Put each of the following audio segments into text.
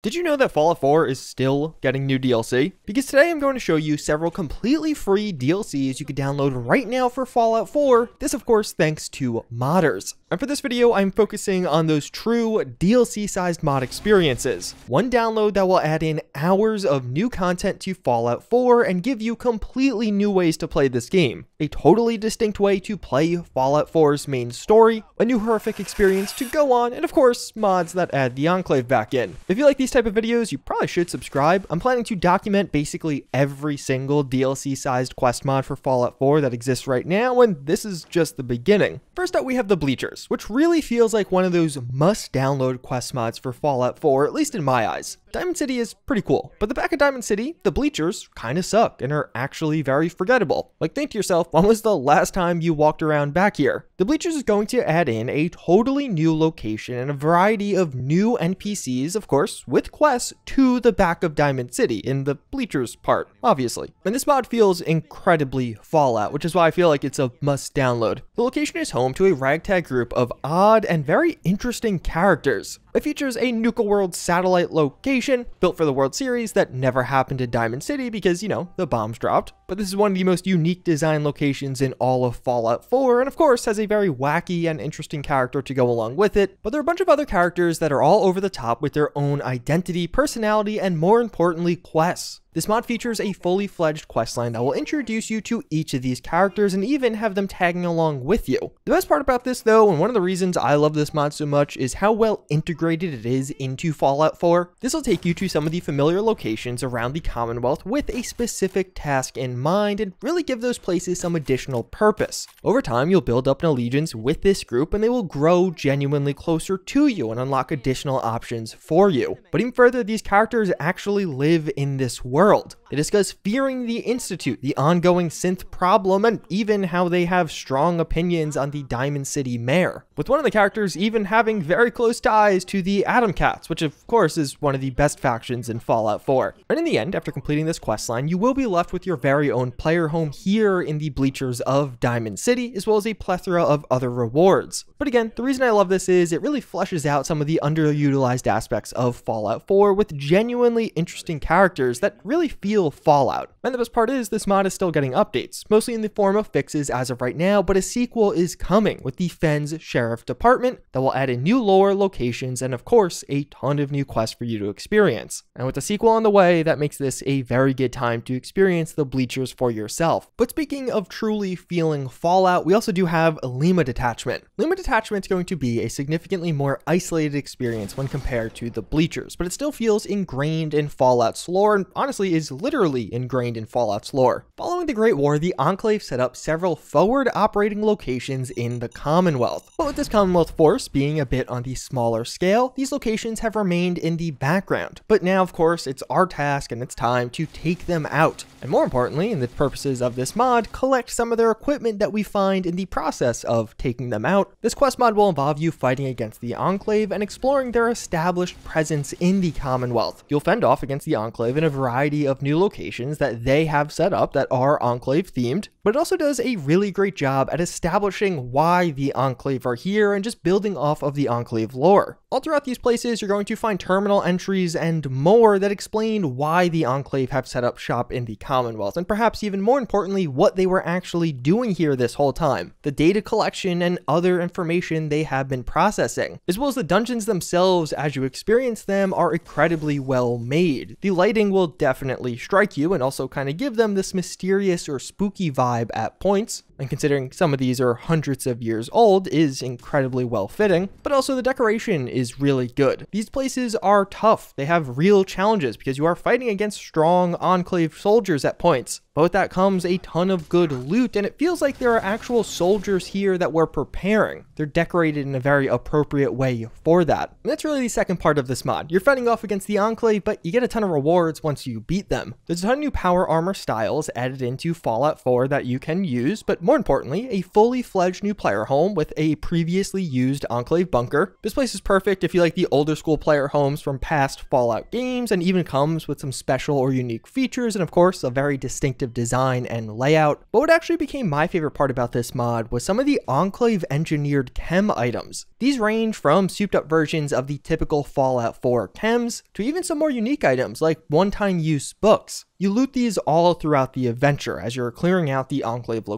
Did you know that Fallout 4 is still getting new DLC? Because today I'm going to show you several completely free DLCs you can download right now for Fallout 4. This of course thanks to modders. And for this video, I'm focusing on those true DLC-sized mod experiences. One download that will add in hours of new content to Fallout 4 and give you completely new ways to play this game. A totally distinct way to play Fallout 4's main story, a new horrific experience to go on, and of course, mods that add the Enclave back in. If you like these type of videos, you probably should subscribe. I'm planning to document basically every single DLC-sized quest mod for Fallout 4 that exists right now, and this is just the beginning. First up, we have the Bleachers, which really feels like one of those must-download quest mods for Fallout 4, at least in my eyes. Diamond City is pretty cool, but the back of Diamond City, the bleachers kinda suck and are actually very forgettable. Like think to yourself, when was the last time you walked around back here? The bleachers is going to add in a totally new location and a variety of new NPCs, of course, with quests to the back of Diamond City in the bleachers part, obviously. And this mod feels incredibly Fallout, which is why I feel like it's a must download. The location is home to a ragtag group of odd and very interesting characters. It features a Nuka World satellite location built for the World Series that never happened in Diamond City because, you know, the bombs dropped. But this is one of the most unique design locations in all of Fallout 4, and of course has a very wacky and interesting character to go along with it. But there are a bunch of other characters that are all over the top with their own identity, personality, and more importantly, quests. This mod features a fully fledged questline that will introduce you to each of these characters and even have them tagging along with you. The best part about this though, and one of the reasons I love this mod so much, is how well integrated it is into Fallout 4. This will take you to some of the familiar locations around the Commonwealth with a specific task in mind and really give those places some additional purpose. Over time, you'll build up an allegiance with this group and they will grow genuinely closer to you and unlock additional options for you. But even further, these characters actually live in this world world. They discuss fearing the Institute, the ongoing synth problem, and even how they have strong opinions on the Diamond City mayor. With one of the characters even having very close ties to the Atom Cats, which of course is one of the best factions in Fallout 4. And in the end, after completing this questline, you will be left with your very own player home here in the bleachers of Diamond City, as well as a plethora of other rewards. But again, the reason I love this is it really fleshes out some of the underutilized aspects of Fallout 4 with genuinely interesting characters that really feel Fallout. And the best part is this mod is still getting updates, mostly in the form of fixes as of right now, but a sequel is coming with the Fens Sheriff Department that will add in new lore, locations, and of course, a ton of new quests for you to experience. And with the sequel on the way, that makes this a very good time to experience the bleachers for yourself. But speaking of truly feeling Fallout, we also do have Lima Detachment. Lima Detachment is going to be a significantly more isolated experience when compared to the bleachers, but it still feels ingrained in Fallout's lore and honestly is literally ingrained in Fallout's lore. Following the Great War, the Enclave set up several forward operating locations in the Commonwealth. But with this Commonwealth force being a bit on the smaller scale, these locations have remained in the background. But now, of course, it's our task and it's time to take them out. And more importantly, in the purposes of this mod, collect some of their equipment that we find in the process of taking them out. This quest mod will involve you fighting against the Enclave and exploring their established presence in the Commonwealth. You'll fend off against the Enclave in a variety of new locations that they have set up that are Enclave themed, but it also does a really great job at establishing why the Enclave are here and just building off of the Enclave lore. All throughout these places, you're going to find terminal entries and more that explain why the Enclave have set up shop in the Commonwealth, and perhaps even more importantly, what they were actually doing here this whole time, the data collection and other information they have been processing, as well as the dungeons themselves as you experience them are incredibly well made. The lighting will definitely strike you and also kind of give them this mysterious or spooky vibe at points, and considering some of these are hundreds of years old, is incredibly well fitting, but also the decoration is really good. These places are tough, they have real challenges because you are fighting against strong Enclave soldiers at points, but with that comes a ton of good loot, and it feels like there are actual soldiers here that we're preparing. They're decorated in a very appropriate way for that. And that's really the second part of this mod. You're fighting off against the Enclave, but you get a ton of rewards once you beat them. There's a ton of new power armor styles added into Fallout 4 that you can use, but more importantly, a fully fledged new player home with a previously used Enclave bunker. This place is perfect if you like the older school player homes from past Fallout games and even comes with some special or unique features and of course a very distinctive design and layout. But what actually became my favorite part about this mod was some of the Enclave engineered chem items. These range from souped up versions of the typical Fallout 4 chems to even some more unique items like one-time use books. You loot these all throughout the adventure as you're clearing out the Enclave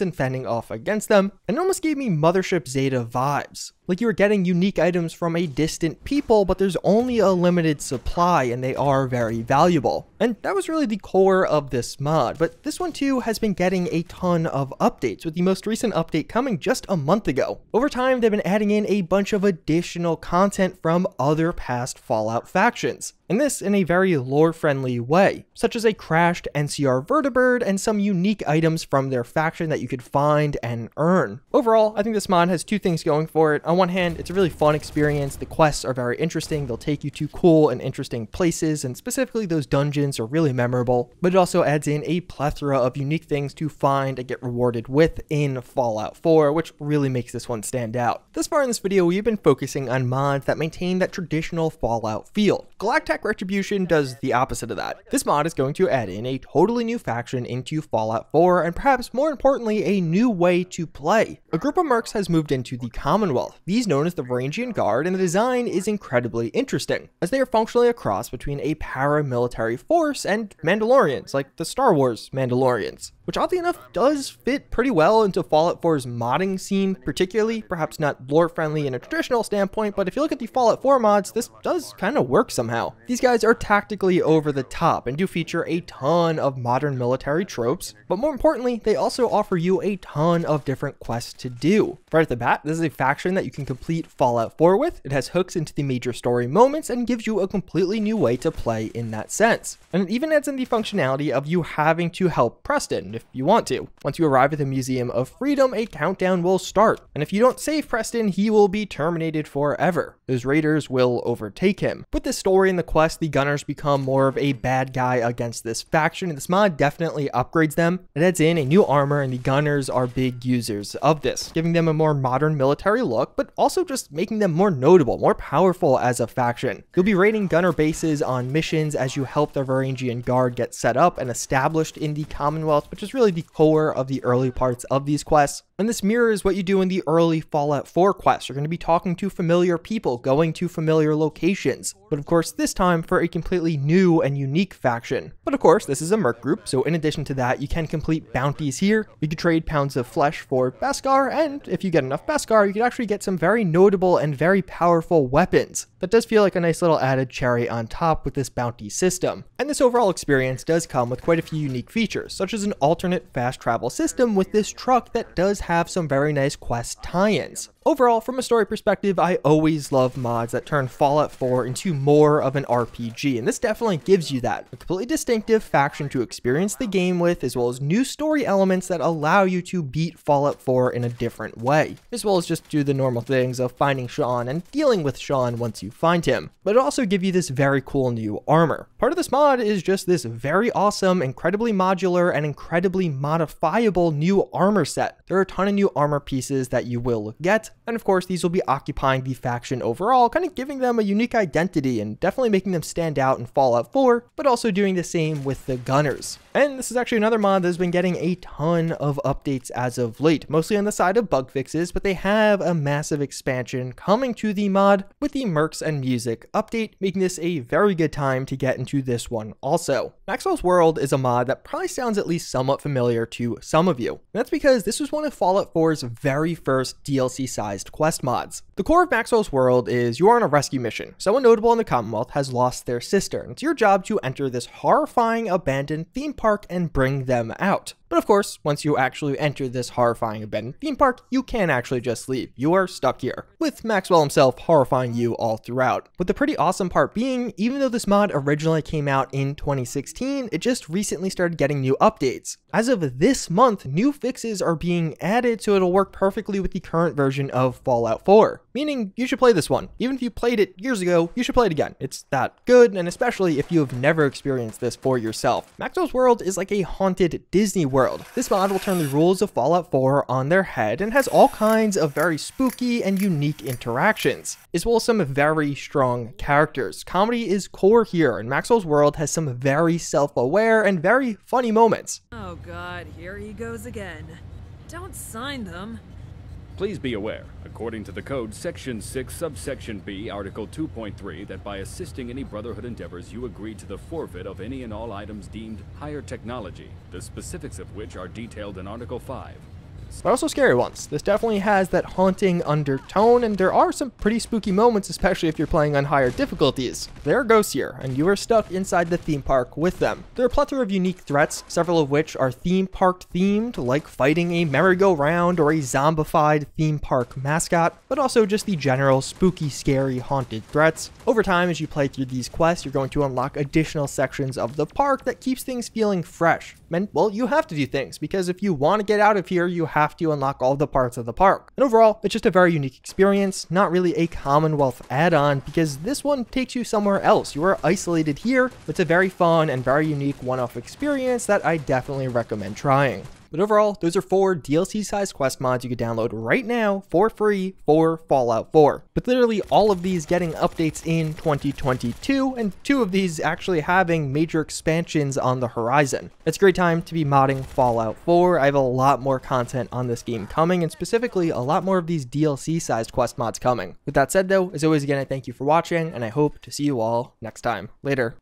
and fending off against them, and it almost gave me Mothership Zeta vibes. Like you were getting unique items from a distant people, but there's only a limited supply and they are very valuable. And that was really the core of this mod, but this one too has been getting a ton of updates, with the most recent update coming just a month ago. Over time, they've been adding in a bunch of additional content from other past Fallout factions and this in a very lore-friendly way, such as a crashed NCR vertibird and some unique items from their faction that you could find and earn. Overall, I think this mod has two things going for it. On one hand, it's a really fun experience, the quests are very interesting, they'll take you to cool and interesting places, and specifically those dungeons are really memorable, but it also adds in a plethora of unique things to find and get rewarded with in Fallout 4, which really makes this one stand out. Thus far in this video, we've been focusing on mods that maintain that traditional Fallout feel. Galac Tac Retribution does the opposite of that. This mod is going to add in a totally new faction into Fallout 4 and perhaps more importantly a new way to play. A group of mercs has moved into the Commonwealth, these known as the Varangian Guard and the design is incredibly interesting as they are functionally a cross between a paramilitary force and Mandalorians like the Star Wars Mandalorians which oddly enough does fit pretty well into Fallout 4's modding scene, particularly, perhaps not lore friendly in a traditional standpoint, but if you look at the Fallout 4 mods, this does kind of work somehow. These guys are tactically over the top and do feature a ton of modern military tropes, but more importantly, they also offer you a ton of different quests to do. Right at the bat, this is a faction that you can complete Fallout 4 with, it has hooks into the major story moments and gives you a completely new way to play in that sense. And it even adds in the functionality of you having to help Preston, if you want to. Once you arrive at the Museum of Freedom, a countdown will start, and if you don't save Preston, he will be terminated forever. Those raiders will overtake him. With this story and the quest, the Gunners become more of a bad guy against this faction, and this mod definitely upgrades them. It adds in a new armor, and the Gunners are big users of this, giving them a more modern military look, but also just making them more notable, more powerful as a faction. You'll be raiding Gunner bases on missions as you help the Varangian Guard get set up and established in the Commonwealth, which is really the core of the early parts of these quests. And this mirrors what you do in the early Fallout 4 quests. You're going to be talking to familiar people, going to familiar locations, but of course this time for a completely new and unique faction. But of course, this is a merc group, so in addition to that, you can complete bounties here. You can trade pounds of flesh for Beskar, and if you get enough Beskar, you can actually get some very notable and very powerful weapons. That does feel like a nice little added cherry on top with this bounty system. And this overall experience does come with quite a few unique features, such as an alternate fast travel system with this truck that does have some very nice quest tie-ins. Overall, from a story perspective, I always love mods that turn Fallout 4 into more of an RPG, and this definitely gives you that. A completely distinctive faction to experience the game with, as well as new story elements that allow you to beat Fallout 4 in a different way, as well as just do the normal things of finding Sean and dealing with Sean once you find him. But it also give you this very cool new armor. Part of this mod is just this very awesome, incredibly modular, and incredibly modifiable new armor set. There are a ton of new armor pieces that you will get, and of course, these will be occupying the faction overall, kind of giving them a unique identity and definitely making them stand out in Fallout 4, but also doing the same with the Gunners. And this is actually another mod that has been getting a ton of updates as of late, mostly on the side of bug fixes, but they have a massive expansion coming to the mod with the Mercs and Music update, making this a very good time to get into this one also. Maxwell's World is a mod that probably sounds at least somewhat familiar to some of you. And that's because this was one of Fallout 4's very first DLC-sized quest mods. The core of Maxwell's World is you are on a rescue mission. Someone notable in the Commonwealth has lost their sister, and it's your job to enter this horrifying abandoned theme park and bring them out. But of course, once you actually enter this horrifying abandoned theme park, you can't actually just leave. You are stuck here, with Maxwell himself horrifying you all throughout. But the pretty awesome part being, even though this mod originally came out in 2016, it just recently started getting new updates. As of this month, new fixes are being added so it'll work perfectly with the current version of Fallout 4. Meaning, you should play this one. Even if you played it years ago, you should play it again. It's that good, and especially if you have never experienced this for yourself. Maxwell's World is like a haunted Disney world World. This mod will turn the rules of Fallout 4 on their head and has all kinds of very spooky and unique interactions, as well as some very strong characters. Comedy is core here, and Maxwell's World has some very self-aware and very funny moments. Oh god, here he goes again. Don't sign them. Please be aware, according to the code Section 6, Subsection B, Article 2.3, that by assisting any Brotherhood endeavors, you agree to the forfeit of any and all items deemed higher technology, the specifics of which are detailed in Article 5 but also scary ones. This definitely has that haunting undertone, and there are some pretty spooky moments, especially if you're playing on higher difficulties. There are ghosts here, and you are stuck inside the theme park with them. There are a plethora of unique threats, several of which are theme park themed, like fighting a merry-go-round or a zombified theme park mascot, but also just the general spooky, scary, haunted threats. Over time, as you play through these quests, you're going to unlock additional sections of the park that keeps things feeling fresh. And, well, you have to do things, because if you want to get out of here, you have have to unlock all the parts of the park. And overall, it's just a very unique experience, not really a Commonwealth add-on, because this one takes you somewhere else. You are isolated here, but it's a very fun and very unique one-off experience that I definitely recommend trying. But overall, those are four DLC-sized quest mods you can download right now for free for Fallout 4. But literally all of these getting updates in 2022, and two of these actually having major expansions on the horizon. It's a great time to be modding Fallout 4. I have a lot more content on this game coming, and specifically a lot more of these DLC-sized quest mods coming. With that said though, as always again, I thank you for watching, and I hope to see you all next time. Later.